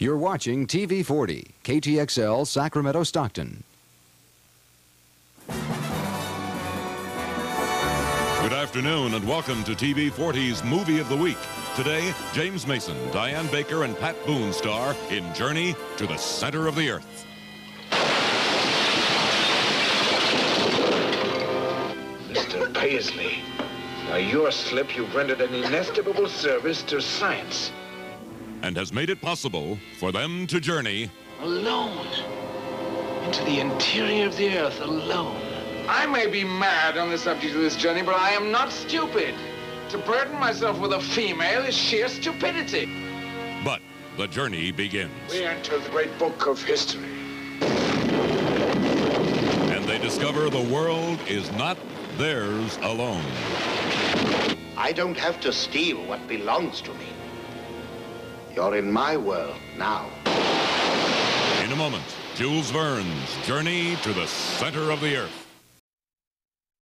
You're watching TV 40, KTXL Sacramento Stockton. Good afternoon and welcome to TV 40's Movie of the Week. Today, James Mason, Diane Baker, and Pat Boone star in Journey to the Center of the Earth. Mr. Paisley, by your slip, you've rendered an inestimable service to science. And has made it possible for them to journey Alone. Into the interior of the earth alone. I may be mad on the subject of this journey, but I am not stupid. To burden myself with a female is sheer stupidity. But the journey begins. We enter the great book of history. And they discover the world is not theirs alone. I don't have to steal what belongs to me. You're in my world now. In a moment, Jules Verne's Journey to the Center of the Earth.